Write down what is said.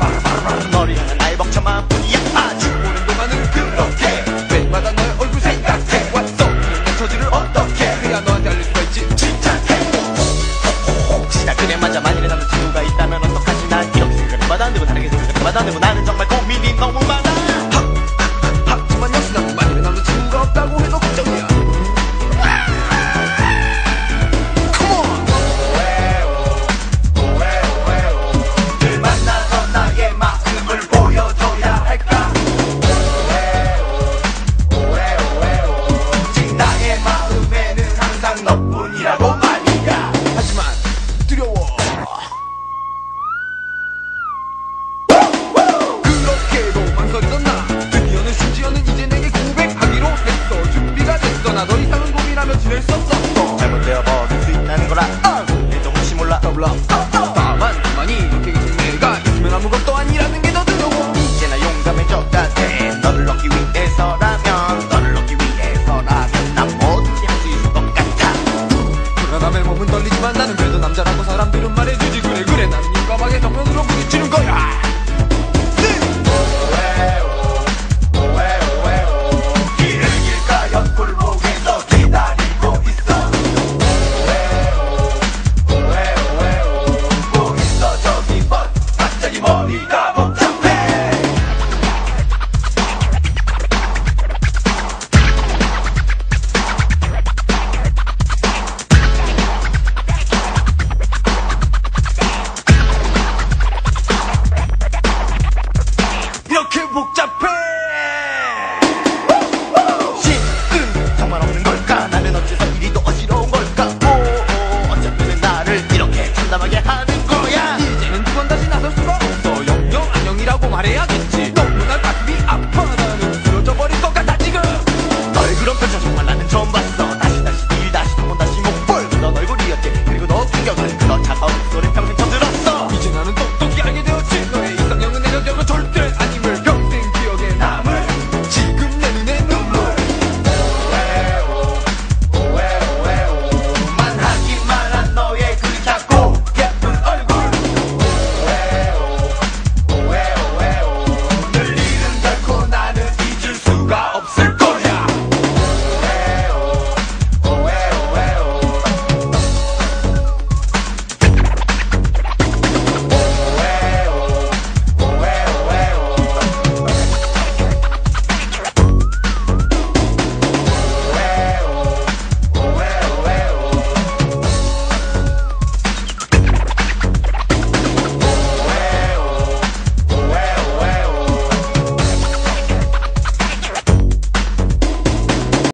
바라바라바라바라 머리는 벅차만 뿐이야. 아주 오랜 동안은 그렇게 매마다 너의 얼굴 생각해 왔어. 내 처지를 어떻게 해야 너한테 알릴 거지? 진짜 혹시나 그네 맞아 만일에 남는 친구가 있다면 어떡하지? 난 이렇게 생각을 받아 내고 다르게 생각을 받아 내고 난 두려워. 그렇게도 망설이던 나? 드디어는 심지어는 이제 내게 고백하기로 했어. 준비가 됐어 나 더 이상은 고민하며 지낼 수 없었어. 잘못되어 버릴 수 있다는 거라 내도 혹시 몰라. 더블라. 다만 가만히 이렇게 계신 내가 있으면 아무것도 아니라는 게 더 두려워. 이제나 용감해져야 돼 너를 얻기 위해서라면 너를 얻기 위해서라면 난 뭐든지 할 수 있을 것 같아. 불안함에 몸은 떨리지만 나는 no mar e de